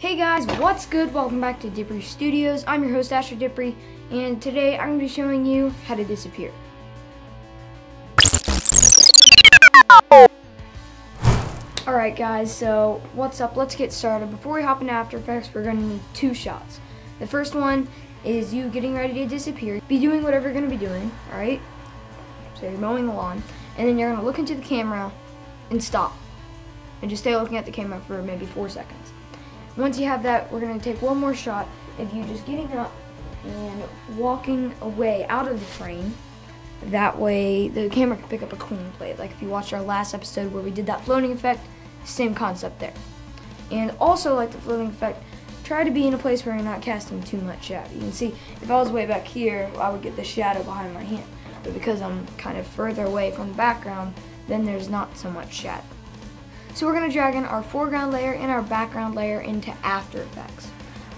Hey guys, what's good? Welcome back to Dipprey Studios. I'm your host Asher Dipprey, and today I'm going to be showing you how to disappear. Alright guys, so what's up? Let's get started. Before we hop into After Effects, we're going to need two shots. The first one is you getting ready to disappear. Be doing whatever you're going to be doing, alright? So you're mowing the lawn, and then you're going to look into the camera and stop. And just stay looking at the camera for maybe four seconds. Once you have that, we're going to take one more shot of you just getting up and walking away out of the frame. That way the camera can pick up a clean plate. Like if you watched our last episode where we did that floating effect, same concept there. And also like the floating effect, try to be in a place where you're not casting too much shadow. You can see if I was way back here, I would get the shadow behind my hand. But because I'm kind of further away from the background, then there's not so much shadow. So we're going to drag in our foreground layer and our background layer into After Effects.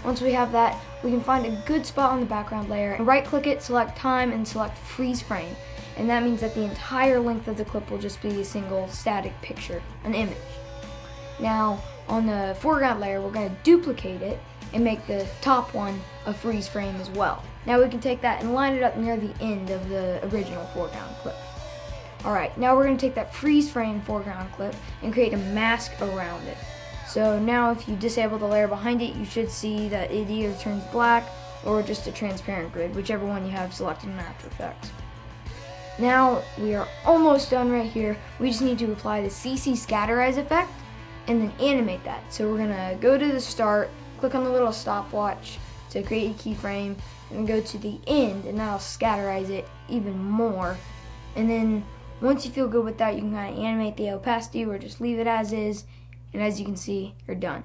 Once we have that, we can find a good spot on the background layer and right click it, select time, and select freeze frame. And that means that the entire length of the clip will just be a single static picture, an image. Now, on the foreground layer, we're going to duplicate it and make the top one a freeze frame as well. Now we can take that and line it up near the end of the original foreground clip. Alright, now we're going to take that freeze frame foreground clip and create a mask around it. So now if you disable the layer behind it, you should see that it either turns black or just a transparent grid, whichever one you have selected in After Effects. Now we are almost done right here. We just need to apply the CC Scatterize effect and then animate that. So we're gonna go to the start, click on the little stopwatch to create a keyframe, and go to the end, and that'll scatterize it even more. And then once you feel good with that, you can kind of animate the opacity or just leave it as is. And as you can see, you're done.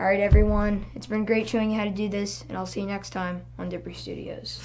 Alright everyone, it's been great showing you how to do this, and I'll see you next time on Dipprey Studios.